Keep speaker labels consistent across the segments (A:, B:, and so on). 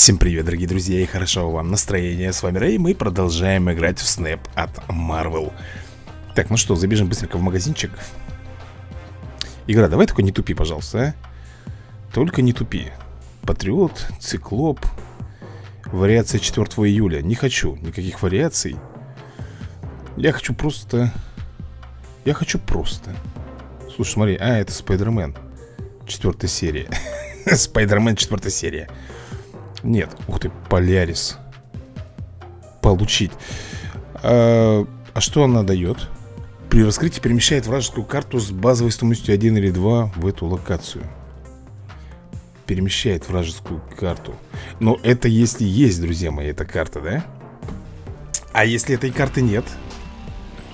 A: Всем привет, дорогие друзья, и хорошо вам настроение. С вами Рэй, мы продолжаем играть в Snap от Marvel. Так, ну что, забежим быстренько в магазинчик. Игра, давай только не тупи, пожалуйста, а? Только не тупи. Патриот, Циклоп, вариация 4 июля. Не хочу никаких вариаций. Я хочу просто... Я хочу просто... Слушай, смотри, а, это Спайдермен. Четвертая серия. Спайдермен, четвертая серия. Нет, ух ты, Полярис Получить а, а что она дает? При раскрытии перемещает вражескую карту с базовой стоимостью 1 или 2 в эту локацию Перемещает вражескую карту Но это если есть, друзья мои, эта карта, да? А если этой карты нет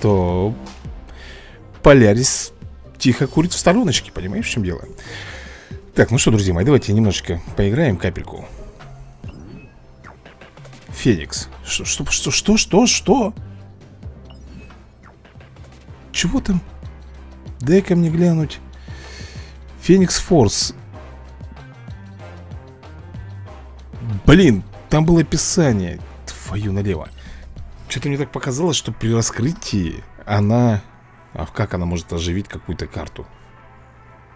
A: То Полярис тихо курит в стороночке, понимаешь, в чем дело? Так, ну что, друзья мои, давайте немножечко поиграем капельку Феникс. Что, что, что, что, что? Чего там? Дай-ка мне глянуть. Феникс Форс. Блин, там было описание. Твою налево. Что-то мне так показалось, что при раскрытии она... А как она может оживить какую-то карту?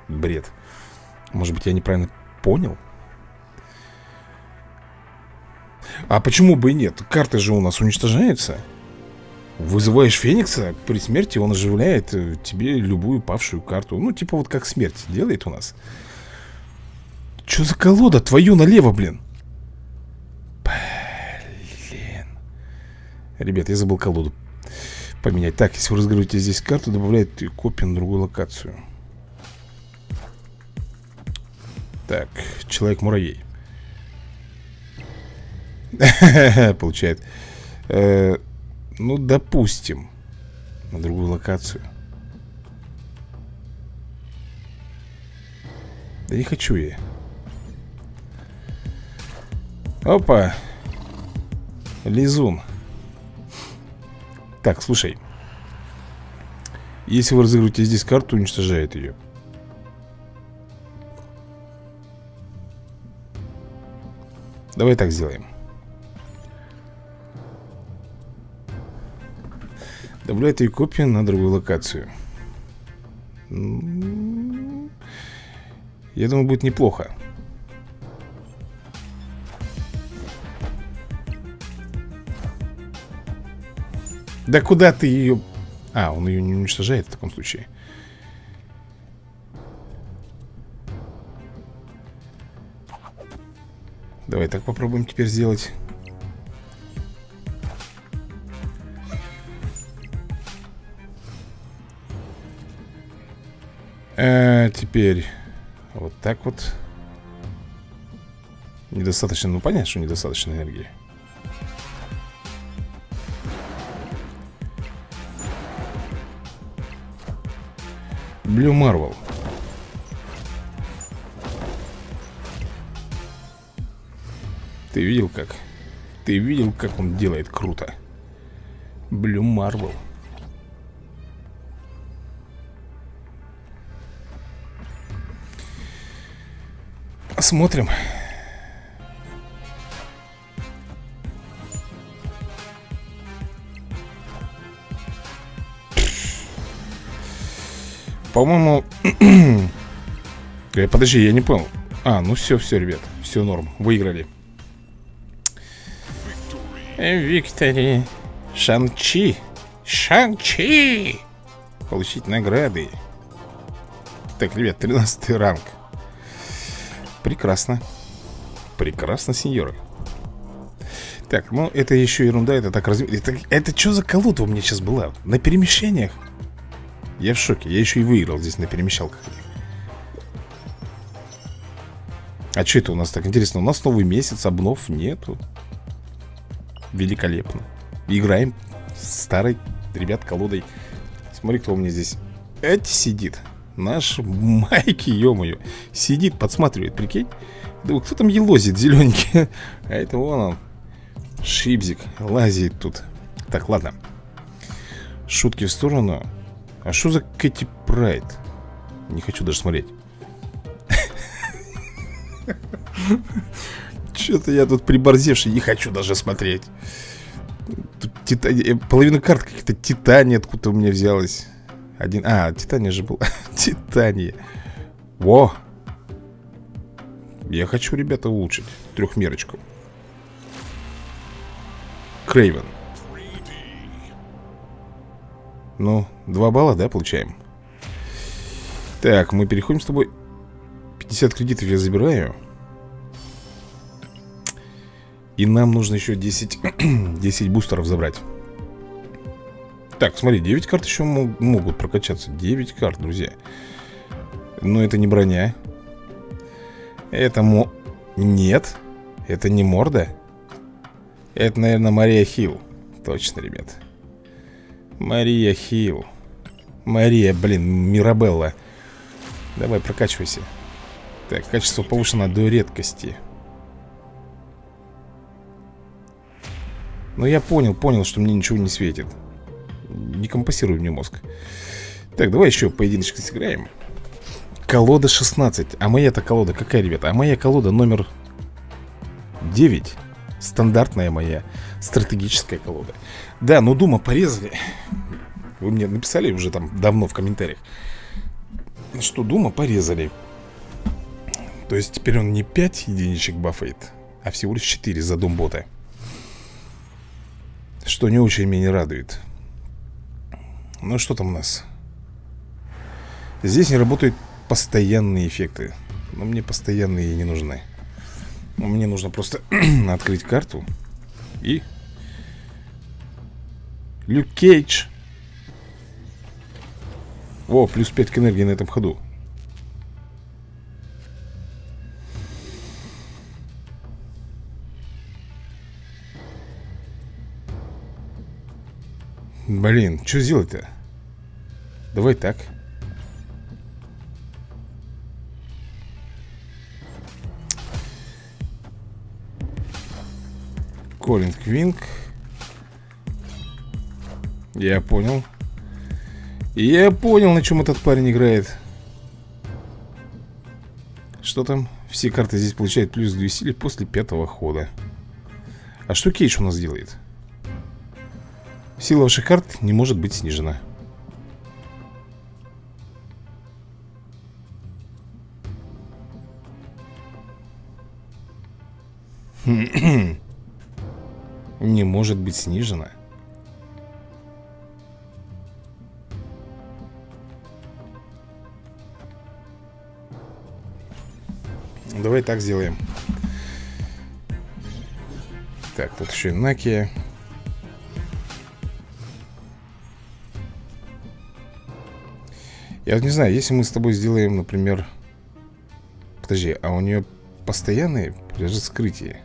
A: Бред. Может быть, я неправильно понял? А почему бы и нет? Карты же у нас уничтожаются. Вызываешь Феникса, при смерти он оживляет э, тебе любую павшую карту. Ну, типа вот как смерть делает у нас. Что за колода? Твою налево, блин. Блин. Ребят, я забыл колоду поменять. Так, если вы разыгрываете здесь карту, добавляет копию на другую локацию. Так, Человек-муравей. Получает. Э, ну, допустим. На другую локацию. Да не хочу я. Опа. Лизун. Так, слушай. Если вы разыгрываете здесь карту, уничтожает ее. Давай так сделаем. Добавляет ее копию на другую локацию. Я думаю, будет неплохо. Да куда ты ее... А, он ее не уничтожает в таком случае. Давай так попробуем теперь сделать. Теперь вот так вот. Недостаточно, ну понятно, что недостаточно энергии. Блю Марвел. Ты видел как? Ты видел, как он делает круто? Блю Марвел. Посмотрим. По-моему... Э, подожди, я не понял. А, ну все, все, ребят. Все норм. Выиграли. Виктори. Шанчи. Шанчи. Получить награды. Так, ребят, 13 ранг. Прекрасно. Прекрасно, сеньоры. Так, ну это еще ерунда, это так разве... Это, это что за колода у меня сейчас была? На перемещениях? Я в шоке, я еще и выиграл здесь на перемещалках. А что это у нас так интересно? У нас новый месяц, обнов нету. Великолепно. Играем старой, ребят, колодой. Смотри, кто у меня здесь. Эти сидит. Наш Майки, ё-моё Сидит, подсматривает, прикинь Думаю, кто там елозит зелененький А это вон он Шипзик лазит тут Так, ладно Шутки в сторону А что за Кэти Прайд? Не хочу даже смотреть Что-то я тут приборзевший, не хочу даже смотреть. Тут тита... Э, половина карт каких-то Титания откуда у меня взялась. Один... А, Титания же был. Титания. Во! Я хочу, ребята, улучшить трехмерочку. Крейвен. Ну, два балла, да, получаем? Так, мы переходим с тобой 50 кредитов я забираю И нам нужно еще 10 10 бустеров забрать Так, смотри, 9 карт еще могут прокачаться. 9 карт, друзья. Но это не броня. Это мо... Нет Это не морда. Это, наверное, Мария Хилл. Точно, ребят. Мария Хилл. Мария, блин, Мирабелла. Давай, прокачивайся. Так, качество повышено до редкости. Но я понял, понял, что мне ничего не светит Не компасируй мне мозг. Так, давай еще поединочек сыграем. Колода 16 А моя-то колода какая, ребята? А моя колода номер 9 Стандартная моя Стратегическая колода. Да, ну Дума порезали. Вы мне написали уже там давно в комментариях что Дума порезали. То есть теперь он не 5 единичек бафает А всего лишь 4 за Думбота. Что не очень меня радует Ну что там у нас? Здесь не работают постоянные эффекты. Но мне постоянные не нужны. Мне нужно просто открыть карту И Люк Кейдж о, плюс 5 к энергии на этом ходу Блин, что сделать-то? Давай так Колин Квинг Я понял я понял, на чем этот парень играет Что там? Все карты здесь получают плюс 2 силы после пятого хода А что Кейдж у нас делает? Сила ваших карт не может быть снижена. Не может быть снижена. Давай так сделаем. Так, тут еще и Накия Я не знаю, если мы с тобой сделаем, например Подожди, а у нее постоянное скрытие?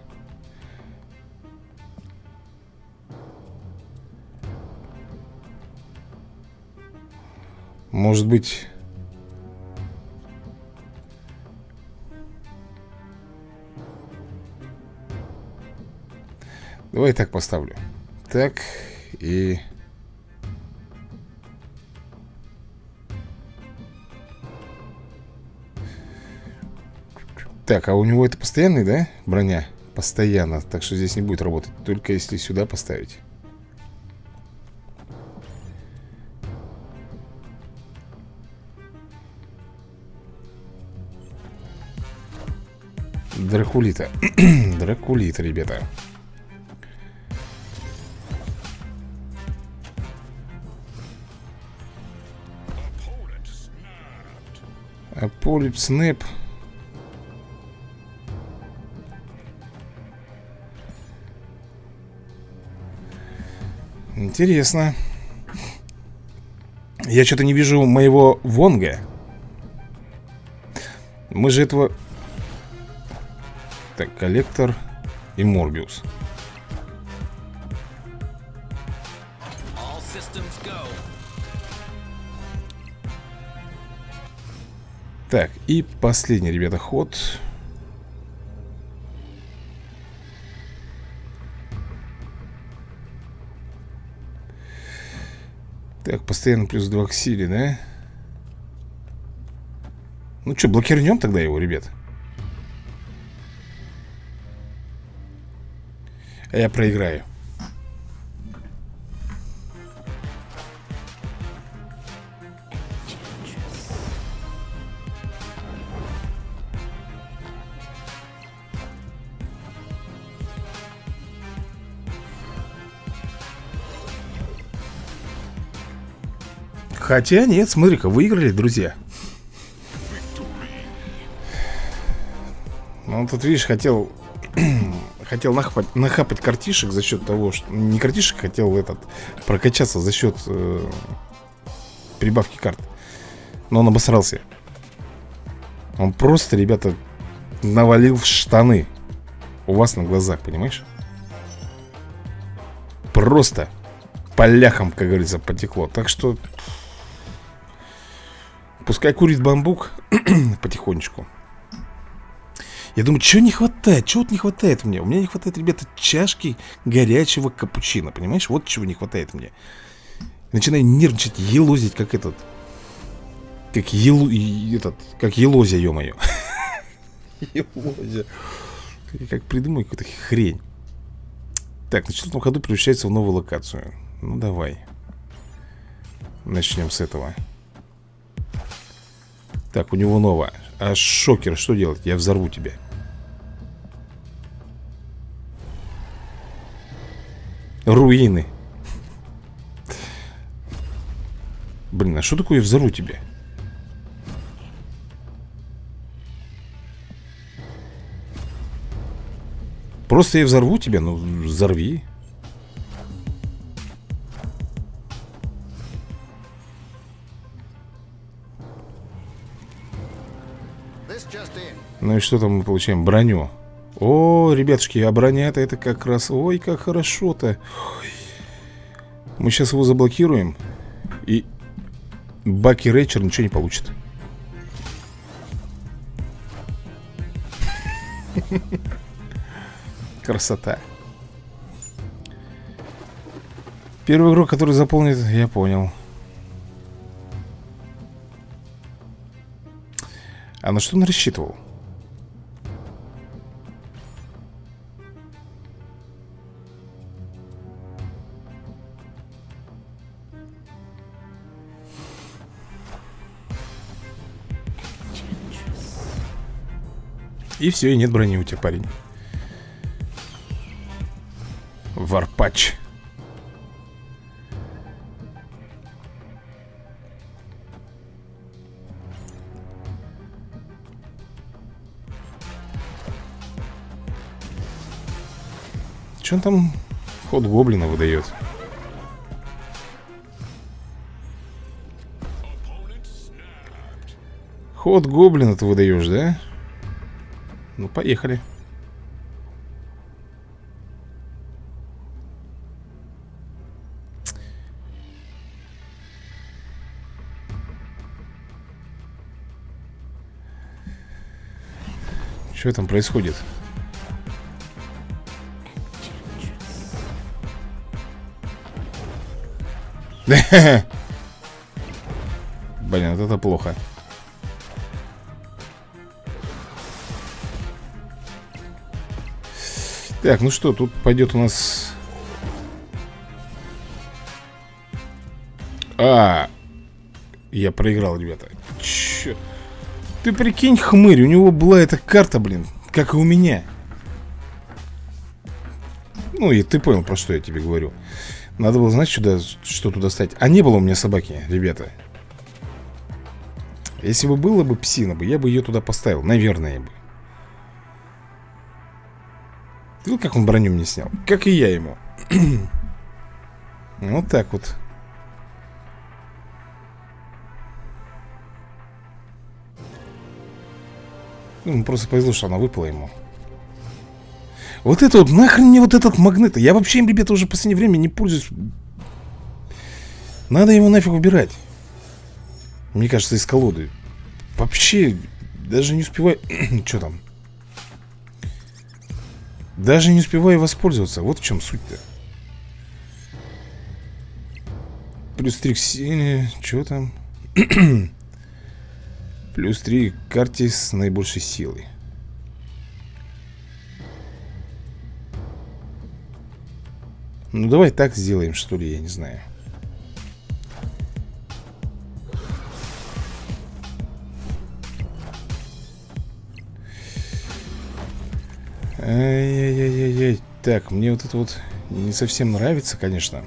A: Может быть Давай так поставлю. Так и... Так, а у него это постоянный, да, броня? Постоянно, так что здесь не будет работать Только если сюда поставить. Дракулита. Дракулита, ребята. Аполип, снэп Интересно. Я что-то не вижу моего Вонга. Мы же этого... Так, коллектор и Морбиус. Так, и последний, ребята, ход Так, постоянно плюс 2 к силе, да? Ну что, блокирнем тогда его, ребят? А я проиграю Хотя нет, смотри-ка, выиграли, друзья. Ну, тут, видишь, хотел Хотел нахапать, нахапать картишек за счет того, что... Не картишек, хотел этот Прокачаться за счет э, Прибавки карт. Но он обосрался. Он просто, ребята Навалил в штаны. У вас на глазах, понимаешь? Просто По ляхам, как говорится, потекло. Так что Пускай курит бамбук Потихонечку. Я думаю, чего не хватает? Чего вот не хватает мне? У меня не хватает, ребята, чашки горячего капучино Понимаешь? Вот чего не хватает мне. Начинаю нервничать, елозить, как этот Как елу... Этот... Как елозя, ё-моё. Елозя Как придумаю какую-то хрень. Так, на четвертом ходу превращается в новую локацию. Ну, давай. Начнем с этого так, у него новое А шокер что делать? Я взорву тебя Руины Блин, а что такое взорву тебя? Просто я взорву тебя? Ну, взорви Ну и что там мы получаем? Броню. О, ребятушки, а броня-то это как раз Ой, как хорошо-то. Мы сейчас его заблокируем И Баки Рейчер ничего не получит. Красота. Первый игрок, который заполнит, я понял. А на что он рассчитывал? И все, и нет брони у тебя, парень Варпач Че он там ход гоблина выдает? Ход гоблина ты выдаешь, да? Ну, поехали. Что там происходит? Блин, вот это плохо. Так, ну что, тут пойдет у нас... А, я проиграл, ребята. Че? Ты прикинь, хмырь, у него была эта карта, блин, как и у меня. Ну, и ты понял, про что я тебе говорю. Надо было знать, сюда, что туда стать. А не было у меня собаки, ребята. Если бы было бы псина бы, я бы ее туда поставил. Наверное бы. Видел, как он броню мне снял? Как и я ему. вот так вот. Ну, просто повезло, что она выпала ему. Вот это вот, нахрен мне вот этот магнит Я вообще им, ребята, уже в последнее время не пользуюсь Надо его нафиг убирать Мне кажется, из колоды Вообще, даже не успеваю Что там? Даже не успеваю воспользоваться Вот в чем суть-то Плюс 3 к силе Что там? Плюс 3 к карте с наибольшей силой Ну, давай так сделаем, что ли, я не знаю. Ай-яй-яй-яй. Так, мне вот это вот не совсем нравится, конечно.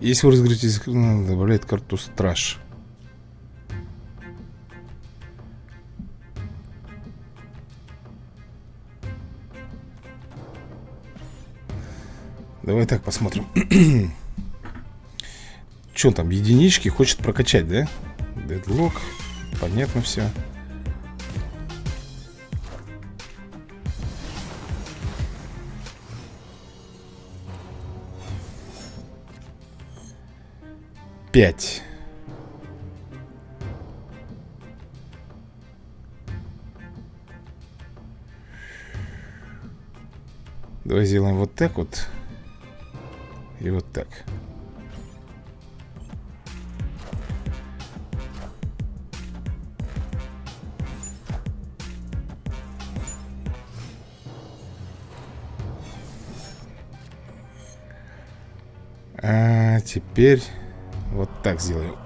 A: Если вы разгрузите, добавляет карту страж. Давай так посмотрим. Что там, единички хочет прокачать, да? Дедлок. Понятно все. Пять. Давай сделаем вот так вот. И вот так. А теперь вот так сделаю.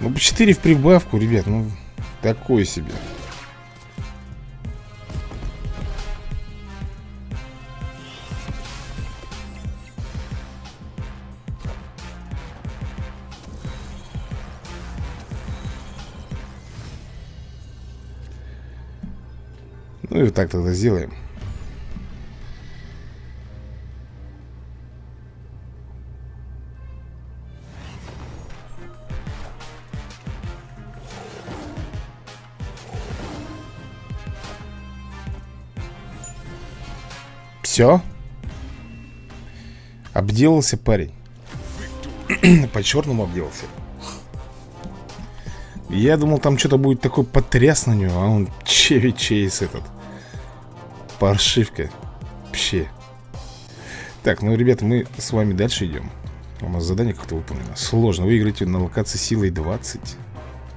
A: ну, 4 в прибавку, ребят, ну, такое себе. Ну и вот так тогда сделаем. Все? Обделался парень. По черному обделался. Я думал, там что-то будет такой потряс на него, а он Чеви Чейз этот. Паршивка. Вообще. Так, ну, ребята, мы с вами дальше идем. У нас задание как-то выполнено. Сложно. Выиграть на локации силой 20.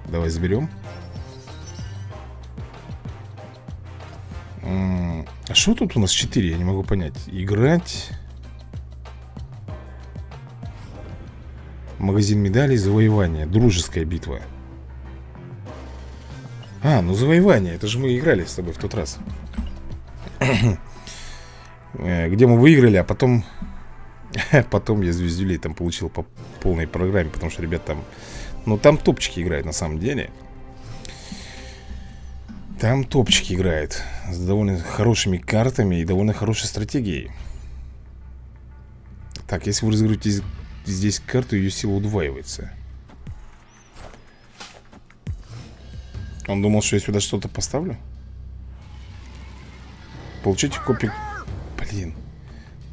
A: Давай заберем. А что тут у нас 4? Я не могу понять. Играть. Магазин медалей, завоевание. Дружеская битва. А, ну завоевание. Это же мы играли с тобой в тот раз. Э, где мы выиграли, а потом Потом я звездюлей там получил по полной программе Потому что ребят там Ну там топчики играют на самом деле Там топчики играют С довольно хорошими картами И довольно хорошей стратегией Так, если вы разыграете здесь карту Ее сила удваивается Он думал, что я сюда что-то поставлю? Получите копию Блин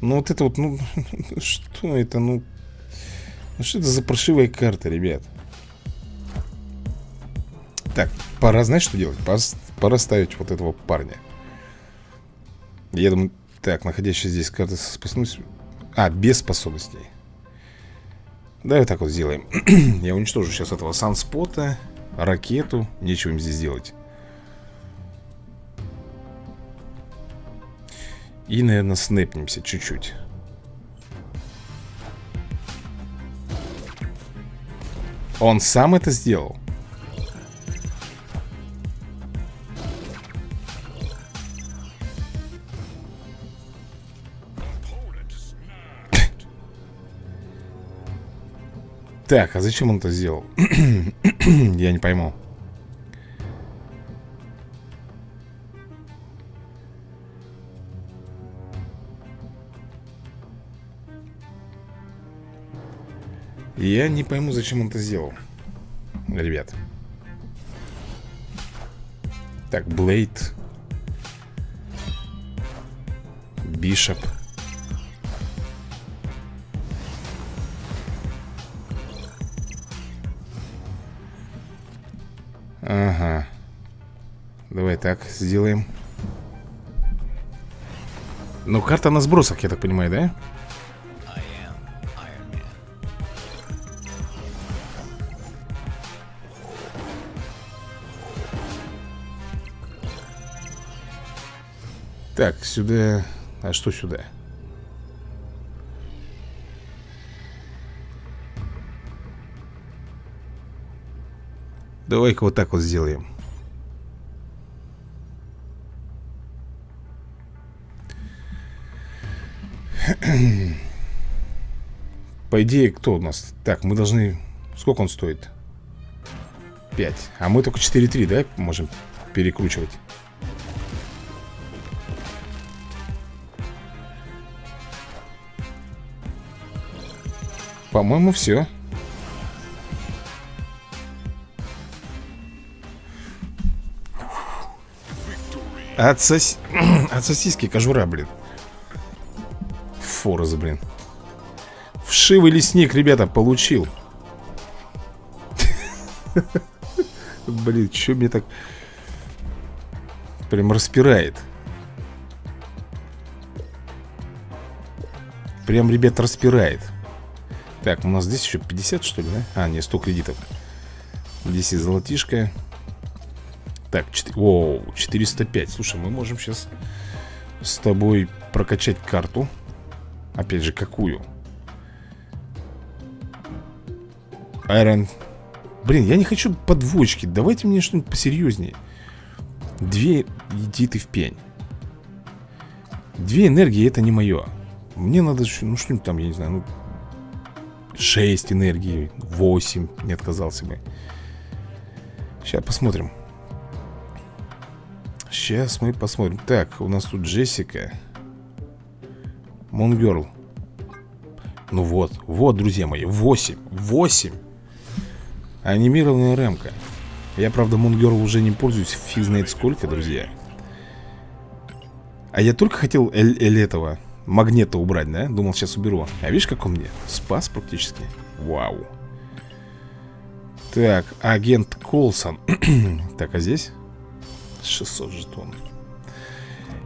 A: Ну вот это вот, ну Что это, ну Ну что это за паршивая карта, ребят Так, пора, знаешь, что делать? Пора, ставить вот этого парня. Я думаю, так, находящая здесь карта со способностью А, без способностей. Давай так вот сделаем. Я уничтожу сейчас этого санспота Ракету. Нечего им здесь делать. И, наверное, снэпнемся чуть-чуть. Он сам это сделал? Так, а зачем он это сделал? Я не пойму. Я не пойму, зачем он это сделал Ребят. Так, Блейд. Бишоп Ага. Давай так сделаем. Ну, карта на сбросах, я так понимаю, да? Так, сюда... А что сюда? Давай-ка вот так вот сделаем. По идее, кто у нас? Так, мы должны... Сколько он стоит? 5 А мы только 4-3, да, можем перекручивать По-моему, все От, сос... От сосиски кожура, блин. Форос, блин. Вшивый лесник, ребята, получил. Блин, что мне так Прям распирает? Прям, ребят, распирает. Так, у нас здесь еще 50, что ли, да? А, не, 100 кредитов. Здесь и золотишко Так, 4... О, 405 Слушай, мы можем сейчас с тобой прокачать карту. Опять же, какую? Iron. Блин, я не хочу подвочки Давайте мне что-нибудь посерьезнее. Две иди ты в пень. Две энергии это не мое Мне надо, ну что-нибудь там, я не знаю ну, 6 энергии 8, не отказался бы. Сейчас посмотрим Сейчас мы посмотрим. Так, у нас тут Джессика. Монгерл. Ну вот, вот, друзья мои 8, 8 Анимированная ремка Я, правда, Мунгерл уже не пользуюсь Фиг знает сколько, друзья. А я только хотел этого Магнета убрать, да? Думал, сейчас уберу. А видишь, как он мне? Спас практически? Вау. Так, агент Колсон. Так, а здесь? 600 жетонов.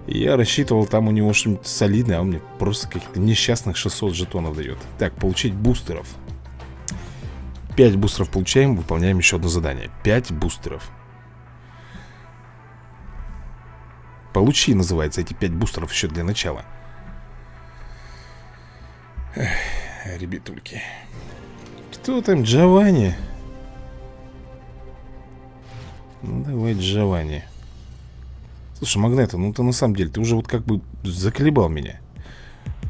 A: Я рассчитывал, там у него что-нибудь солидное, а он мне просто каких-то несчастных 600 жетонов дает. Так, получить бустеров. 5 бустеров получаем, выполняем еще одно задание. 5 бустеров. Получи, называется, эти 5 бустеров еще для начала. Эх, ребятульки. Кто там, Джованни? Ну, давай, Джованни Слушай, Магнета, ну ты на самом деле, ты уже вот как бы заколебал меня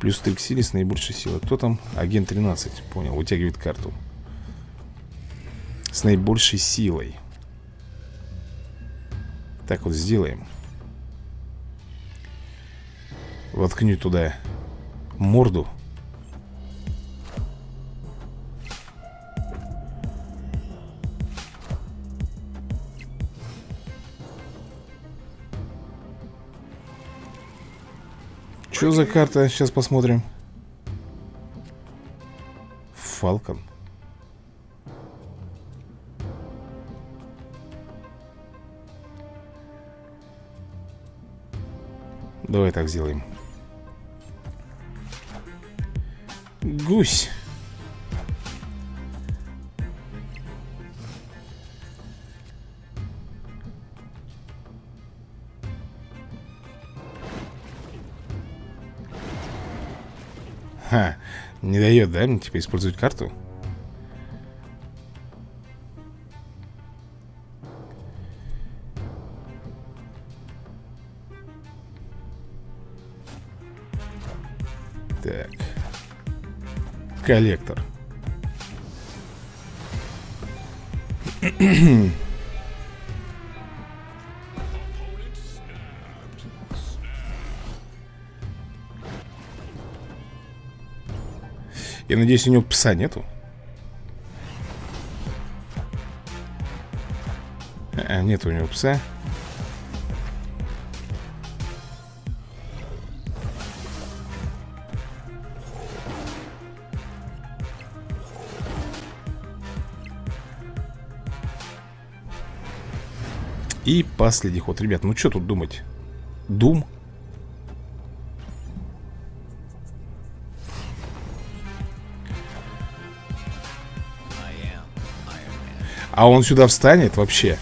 A: Плюс Триксилис наибольшая сила Кто там? Агент 13, понял, вытягивает карту с наибольшей силой. Так вот сделаем. Воткню туда морду. Что за карта? Сейчас посмотрим. Фалкон. Давай так сделаем. Гусь. Не дает, да, мне типа использовать карту? коллектор. Я надеюсь, у него пса нету. А, нет у него пса. И последний ход, ребят, ну что тут думать? Дум А он сюда встанет вообще?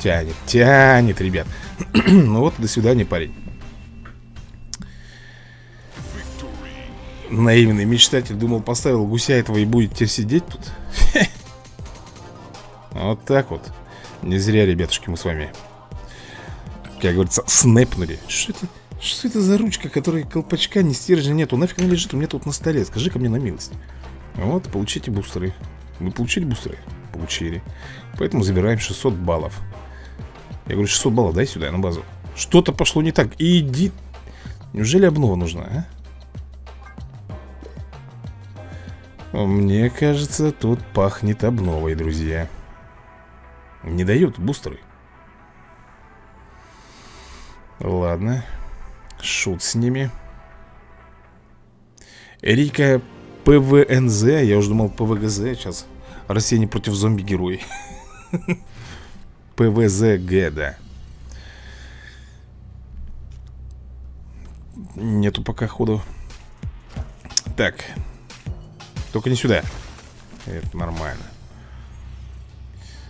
A: Тянет, тянет, ребят. Ну вот, до свидания, парень. Наивный мечтатель Думал, поставил гуся этого и будет теперь сидеть тут? Вот так вот. Не зря, ребятушки, мы с вами Как говорится, снэпнули. Что это, что это за ручка, которая колпачка, ни стержня нету? Нафиг она лежит у меня тут на столе? Скажи-ка мне на милость Вот, получите бустеры. Вы получили бустеры? Получили. Поэтому забираем 600 баллов. Я говорю, 600 баллов дай сюда, на базу. Что-то пошло не так. Иди. Неужели обнова нужна, а? Мне кажется, тут пахнет обновой, друзья. Не дают бустеры. Ладно. Шут с ними. Эрика ПВНЗ Я уже думал ПВГЗ Сейчас. Россия не против зомби-герои ПВЗГ, да. Нету пока ходу. Так. Только не сюда. Это нормально.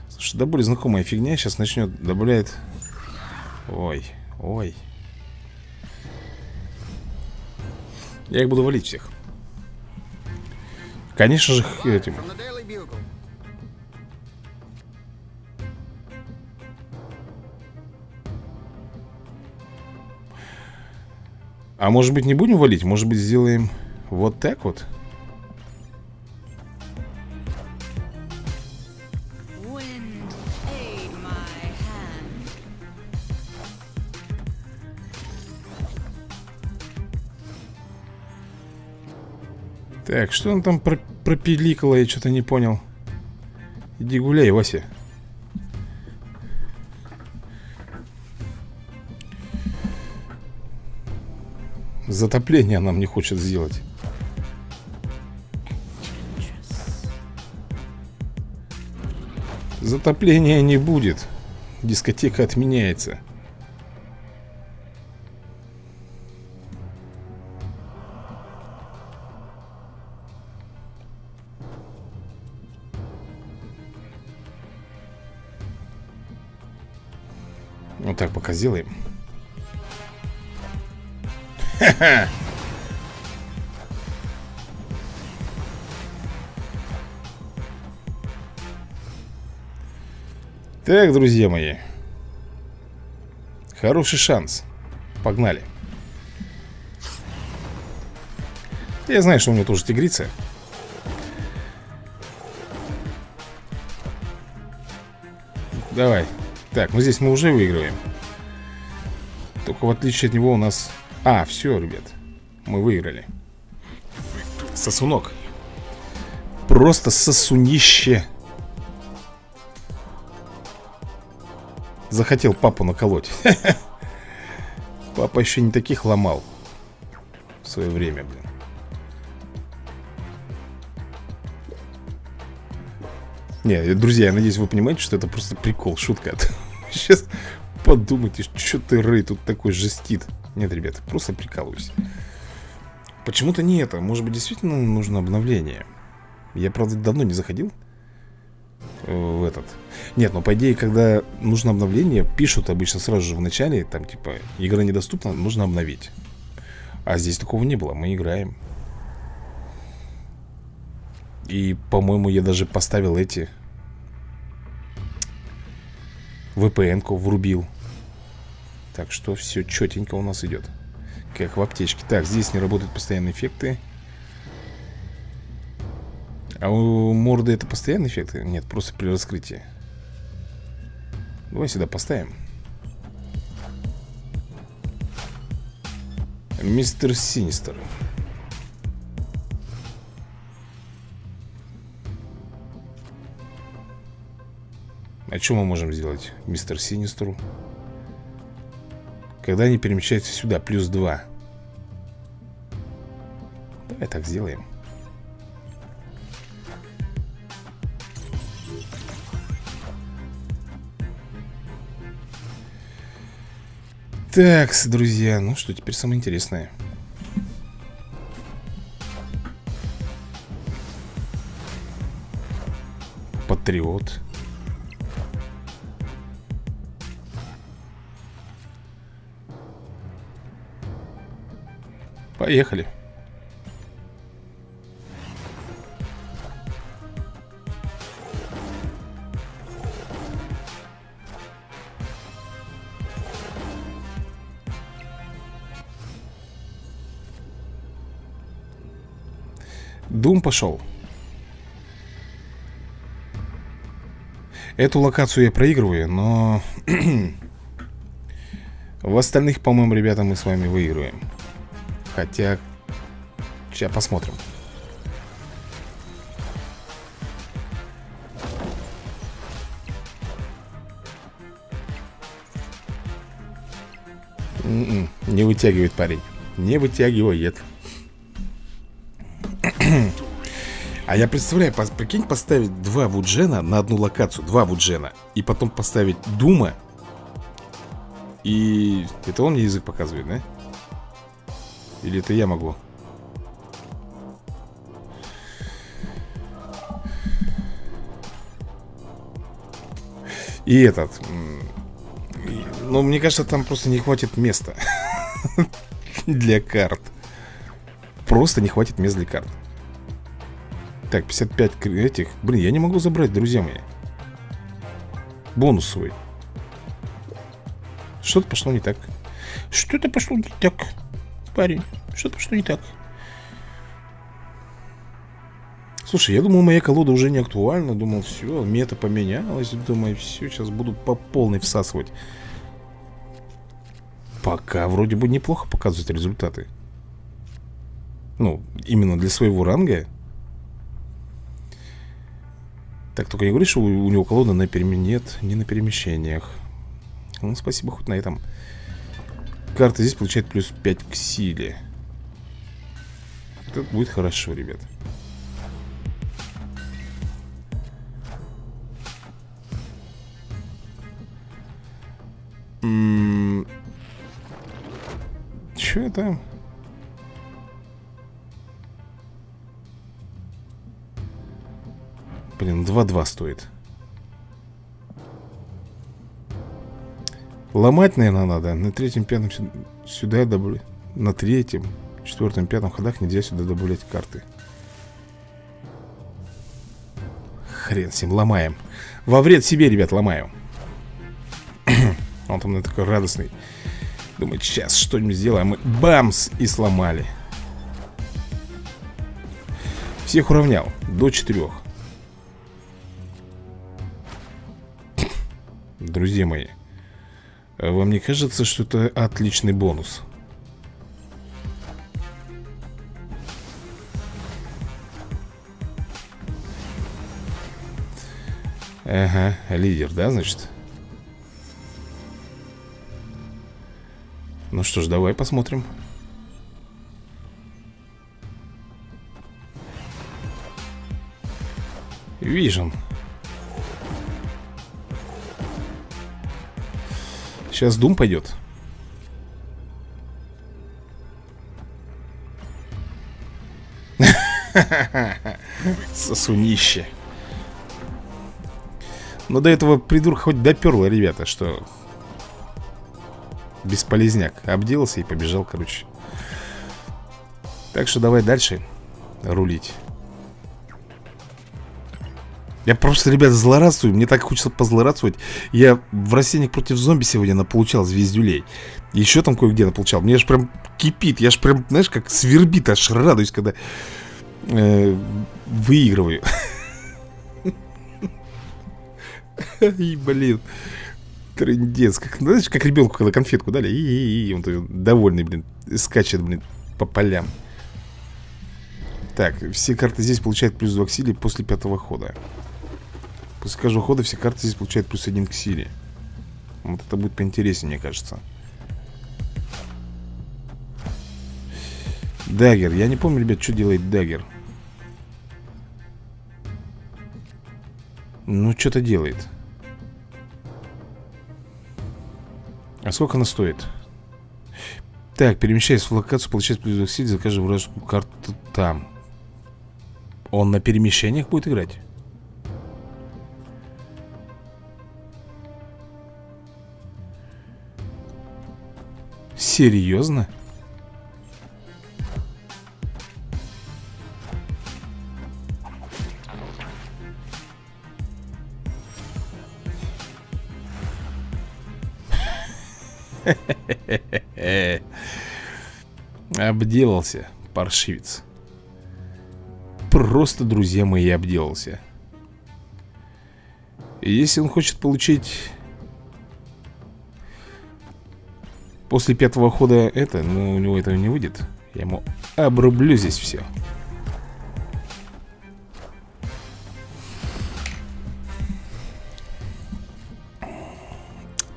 A: Слушай, да более знакомая фигня Сейчас начнет, добавляет. Ой, ой. Я их буду валить всех Конечно же, этим А может быть не будем валить? Может быть сделаем вот так вот? Так, что он там про пропиликало, я что-то не понял. Иди гуляй, Вася. Затопление нам не хочет сделать. Затопления не будет. Дискотека отменяется Вот так пока сделаем. Так, друзья мои. Хороший шанс. Погнали. Я знаю, что у меня тоже тигрица. Давай Так, ну здесь мы уже выигрываем. Только в отличие от него у нас а, все, ребят Мы выиграли. Сосунок. Просто сосунище Захотел папу наколоть. Папа еще не таких ломал В свое время, блин. Не, друзья, я надеюсь, вы понимаете, что это просто прикол, шутка Сейчас подумайте, что ты, Рэй, тут такой жестит. Нет, ребята, просто прикалываюсь. Почему-то не это. Может быть, действительно нужно обновление? Я, правда, давно не заходил э, В этот. Нет, но по идее, когда нужно обновление Пишут обычно сразу же в начале Там, типа, игра недоступна, нужно обновить. А здесь такого не было, мы играем. И, по-моему, я даже поставил эти VPN-ку врубил. Так что все четенько у нас идет Как в аптечке. Так, здесь не работают постоянные эффекты. А у морды это постоянные эффекты? Нет, просто при раскрытии. Давай сюда поставим. Мистер Синистер А что мы можем сделать мистер Синистеру? Когда они перемещаются сюда, плюс 2 Давай так сделаем. Так, друзья, ну что, теперь самое интересное. Патриот Поехали. Дум пошел. Эту локацию я проигрываю, но... В остальных, по-моему, ребята, мы с вами выигрываем. Хотя... Сейчас посмотрим. М-м, не вытягивает парень. Не вытягивает. А я представляю, прикинь, поставить два Вуджена на одну локацию, два Вуджена, и потом поставить Дума, и это он мне язык показывает, да? Или это я могу? И этот Ну, мне кажется, там просто не хватит места Для карт. Просто не хватит мест для карт. Так, 55 этих. Блин, я не могу забрать, друзья мои. Бонус свой Что-то пошло не так. Что-то пошло не так Парень, что-то пошло не так. Слушай, я думал, моя колода уже не актуальна. Думал, все, мета поменялась. Думаю, все, сейчас буду по полной всасывать. Пока вроде бы неплохо показывают результаты. Ну, именно для своего ранга. Так, только не говори, что у, него колода на переме... Нет, не на перемещениях. Ну, спасибо хоть на этом. Карта здесь получает плюс 5 к силе. Это будет хорошо, ребят. М это? Блин, 2-2 стоит Ломать, наверное, надо. На третьем, пятом сюда добавлять На третьем, четвертом, пятом ходах Нельзя сюда добавлять карты. Хрен с ломаем. Во вред себе, ребят, ломаю. Он там такой радостный. Думает, сейчас что-нибудь сделаем Мы бамс и сломали. Всех уравнял До четырех друзья мои Вам не кажется, что это отличный бонус? Ага, лидер, да, значит? Ну что ж, давай посмотрим Вижен Сейчас Дум пойдет. Сосунище. Но до этого придурка хоть доперло, ребята, что бесполезняк. Обделался и побежал, короче. Так что давай дальше рулить. Я просто, ребят, злорадствую Мне так хочется позлорадствовать. Я в растениях против зомби сегодня наполучал звездюлей Еще там кое-где наполучал. Мне аж прям кипит Я аж прям, знаешь, как свербит Аж радуюсь, когда э, Выигрываю. И, блин Трындец как, Знаешь, как ребенку, когда конфетку дали И, и, и он довольный, блин Скачет, блин, по полям. Так, все карты здесь получают плюс 2 к силе после пятого хода После каждого хода все карты здесь получают плюс один к силе. Вот это будет поинтереснее, мне кажется. Dagger, я не помню, ребят, что делает Dagger. Ну, что-то делает. А сколько она стоит? Так, перемещаясь в локацию, получает плюс 2 сил за каждую вражескую карту там. Он на перемещениях будет играть? Серьезно? Обделался, паршивец. Просто, друзья мои, обделался. Если он хочет получить после пятого хода это, но у него этого не выйдет. Я ему обрублю здесь все.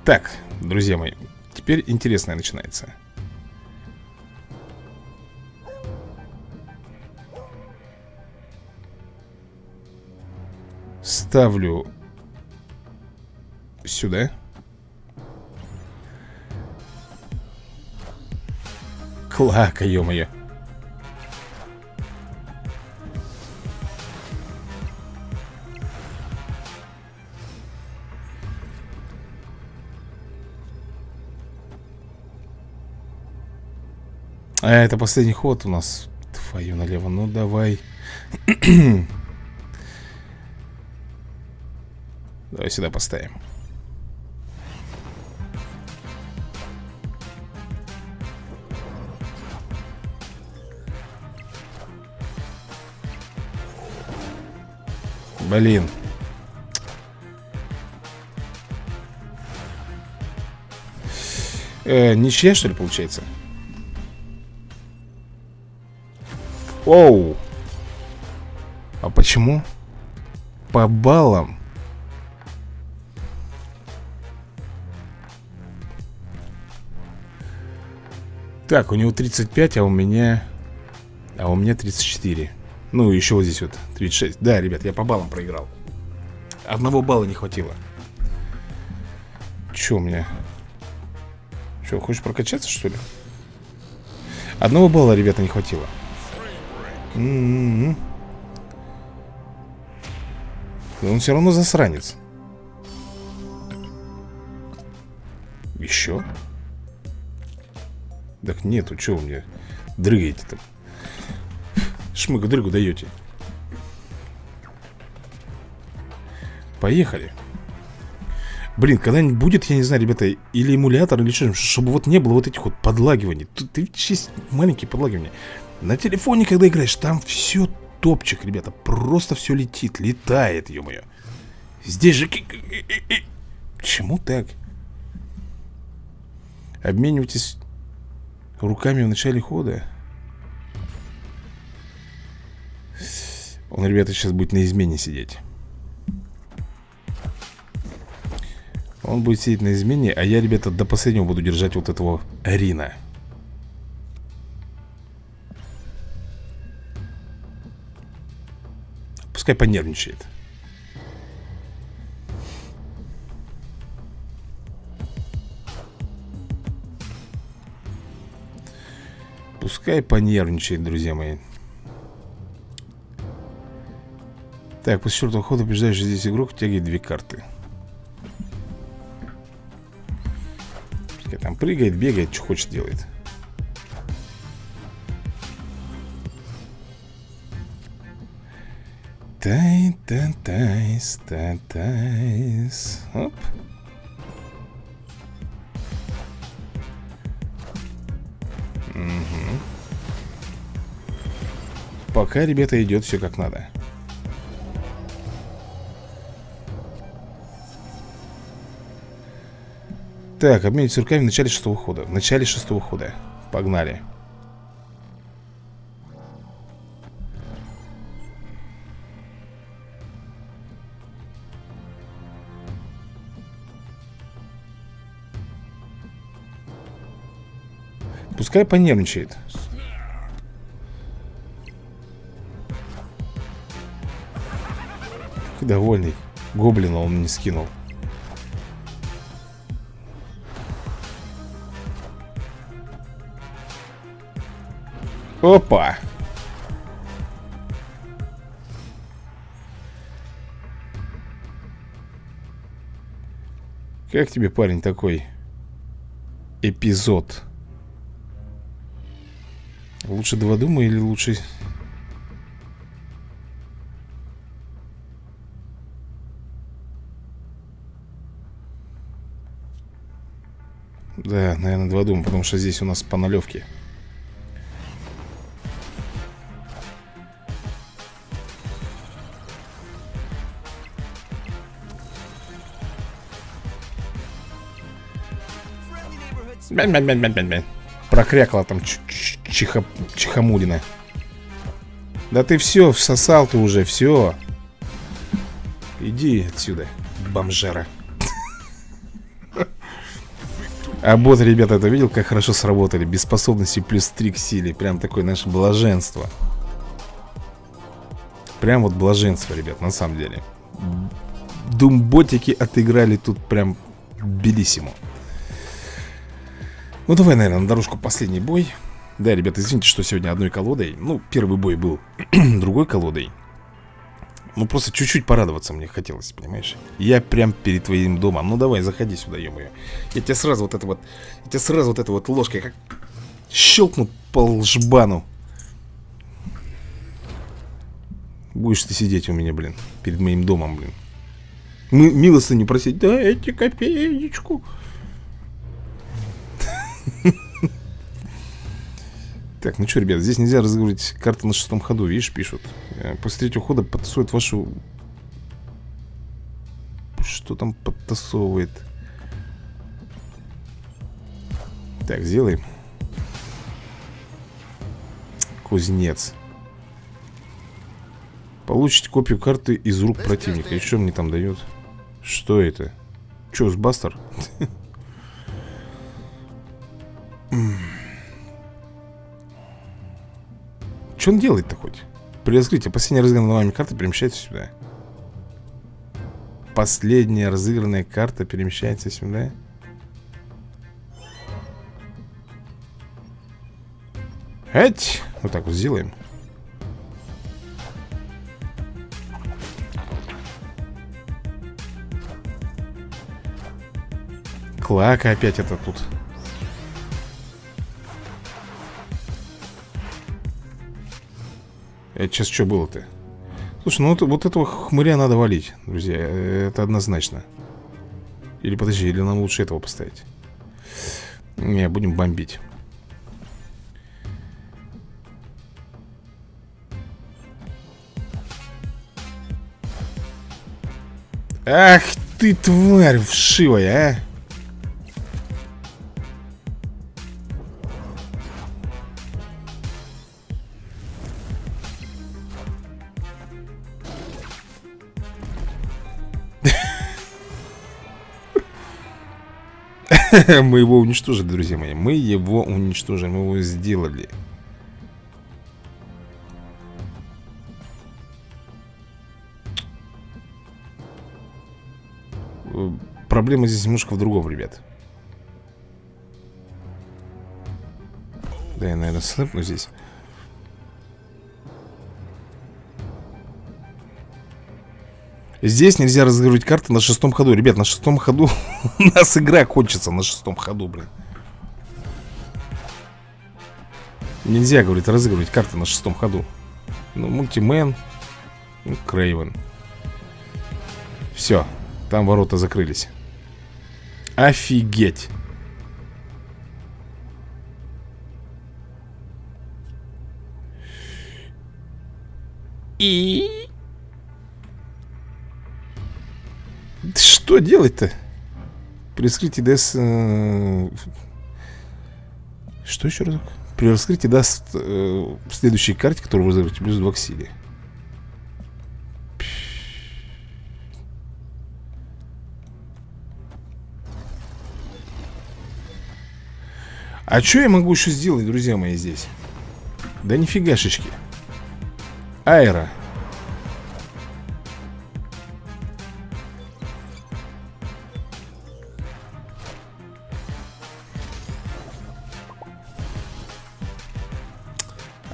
A: Так, друзья мои, теперь интересное начинается. Ставлю сюда. Клака, ё-моё. А это последний ход у нас. Твою налево, ну давай. Давай сюда поставим Блин э, Ничья, что ли, получается? Оу А почему? По баллам Так, у него 35, а у меня... А у меня 34 Ну, еще вот здесь вот 36 Да, ребят, я по баллам проиграл Одного балла не хватило Че у меня? Че, хочешь прокачаться, что ли? Одного балла, ребята, не хватило М -м -м. Он все равно засранец Еще? Так нету, что вы мне дрыгаете там? Шмык-дрыгу даете. Поехали. Блин, когда-нибудь будет, я не знаю, ребята Или эмулятор, или что Чтобы вот не было вот этих вот подлагиваний. Тут ты есть маленькие подлагивания. На телефоне, когда играешь, там все топчик, ребята Просто все летит, летает, ё-моё. Здесь же... Почему так? Обменивайтесь руками в начале хода. Он, ребята, сейчас будет на измене сидеть. Он будет сидеть на измене, а я, ребята, до последнего буду держать вот этого Арина. Пускай понервничает. Пускай понервничает, друзья мои. Так, после четвертого хода побеждающий здесь игрок втягивает две карты. Там прыгает, бегает, что хочет делает. Тай, та, тайс, та, тайс. Оп. Угу. Пока, ребята, идет все как надо. Так, обменить руками в начале шестого хода. В начале шестого хода. Погнали. Пускай понервничает. Довольный. Гоблина он не скинул. Опа! Как тебе, парень, такой эпизод? Лучше два дума или лучше... Да, наверное, два дома, потому что здесь у нас по нулевке. Прокрякала там чиха чихамудина. Да ты все, всосал ты уже, все. Иди отсюда, бомжара. А бот, ребята, это видел, как хорошо сработали? Без способности плюс 3 к силе. Прям такое наше блаженство. Прям вот блаженство, ребят, на самом деле. Думботики отыграли тут прям белиссимо. Ну, давай, наверное, на дорожку последний бой. Да, ребята, извините, что сегодня одной колодой. Ну, первый бой был другой колодой. Ну, просто чуть-чуть порадоваться мне хотелось, понимаешь? Я прям перед твоим домом. Ну, давай, заходи сюда, ё-моё. Я тебе сразу вот это вот... Я тебе сразу вот это вот ложкой как... Щелкну по лжбану. Будешь ты сидеть у меня, блин, перед моим домом, блин. Мы милостыню просить. Дайте копеечку. Так, ну что, ребят, здесь нельзя разыгрывать карты на шестом ходу, видишь, пишут э, После третьего хода подтасует вашу... Что там подтасовывает? Так, сделаем Кузнец Получить копию карты из рук противника И что мне там дает? Что это? Че, сбастер? Что он делает-то хоть? При раскрытии последняя разыгранная вами карта перемещается сюда. Последняя разыгранная карта перемещается сюда. Эть! Вот так вот сделаем. Клака опять это тут. Это сейчас что было-то? Слушай, ну вот, вот этого хмыря надо валить, друзья. Это однозначно. Или подожди, или нам лучше этого поставить? Не, будем бомбить. Ах ты, тварь вшивая, а! Мы его уничтожили, друзья мои. Мы его уничтожили, мы его сделали. Проблема здесь немножко в другом, ребят. Да, я, наверное, снэпну здесь Здесь нельзя разыгрывать карты на шестом ходу. Ребят, на шестом ходу у нас игра кончится на шестом ходу, блин. Нельзя, говорит, разыгрывать карты на шестом ходу. Ну, мультимен ну, Крейвен Все, там ворота закрылись. Офигеть. И... Что делать-то? При раскрытии даст... Э... Что еще разок? При раскрытии даст э, в следующей карте, которую вы разыграете, плюс 2 к силе. А что я могу еще сделать, друзья мои, здесь? Да нифигашечки. Аэро.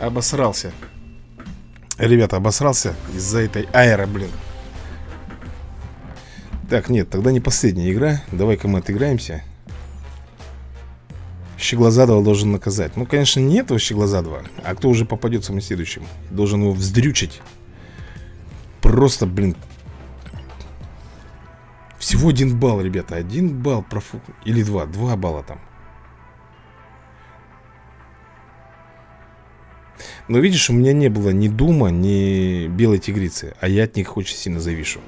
A: Обосрался. Ребята, обосрался из-за этой аэро, блин. Так, нет, тогда не последняя игра. Давай-ка мы отыграемся. Щеглазадова должен наказать. Ну, конечно, не этого Щеглазадова А кто уже попадется на следующем Должен его вздрючить. Просто, блин. Всего один балл, ребята. Один балл профу... Или два, два балла там Но видишь, у меня не было ни Дума, ни Белой Тигрицы А я от них очень сильно завишу.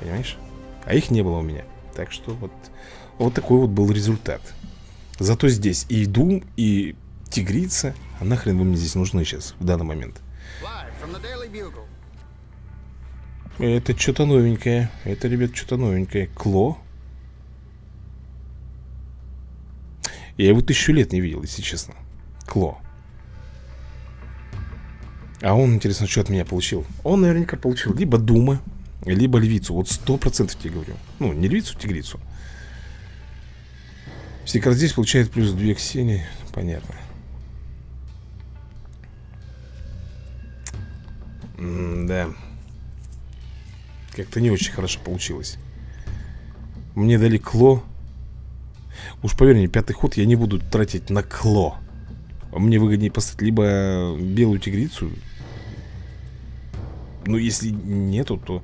A: Понимаешь? А их не было у меня. Так что вот, вот такой вот был результат. Зато здесь и Дум, и Тигрица А нахрен вы мне здесь нужны сейчас, в данный момент? Это что-то новенькое. Это, ребят, что-то новенькое. Кло. Я его тысячу лет не видел, если честно. Кло А он, интересно, что от меня получил? Он наверняка получил либо Дума Либо львицу, вот сто процентов тебе говорю. Ну, не львицу, тигрицу. Стикер здесь получает плюс 2 Ксении Понятно. М Да Как-то не очень хорошо получилось. Мне дали Кло. Уж поверь мне, пятый ход я не буду тратить на кло. Мне выгоднее поставить либо белую тигрицу Ну, если нету, то...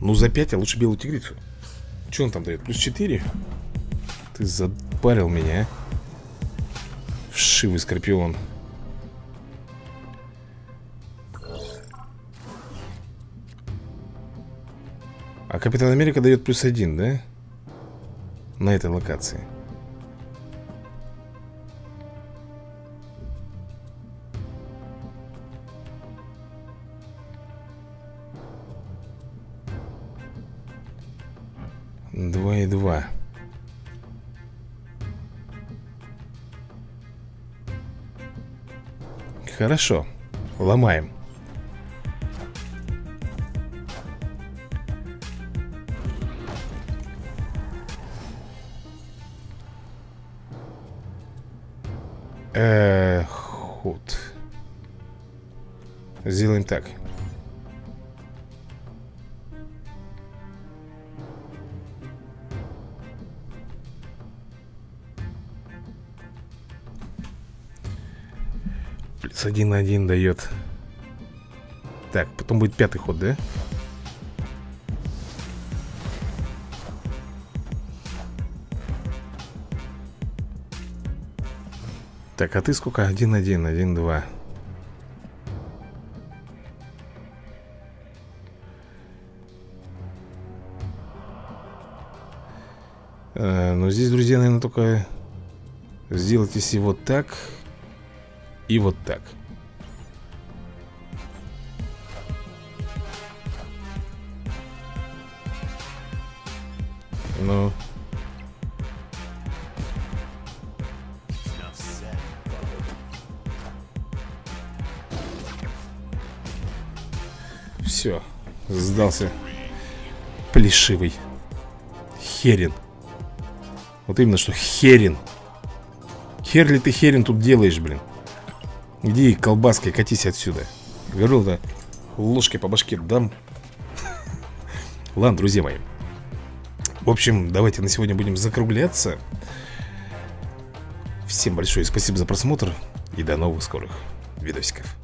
A: Ну, за 5, а лучше белую тигрицу Что он там дает? Плюс 4? Ты запарил меня, а? Вшивый скорпион А Капитан Америка дает плюс один, да? На этой локации Два и два. Хорошо. Ломаем. Э -э, ход. Сделаем так. Один на один дает Так, потом будет пятый ход, да? Так, а ты сколько? Один, один, один, два а, Ну, здесь, друзья, наверное, только Сделать если вот так и вот так. Ну. Все, сдался. Плешивый. Херин. Вот именно что херин. Хер ли ты херин тут делаешь, блин? Иди, колбаской, катись отсюда. Говорил-то, ложкой по башке дам. Ладно, друзья мои. В общем, давайте на сегодня будем закругляться. Всем большое спасибо за просмотр И до новых скорых видосиков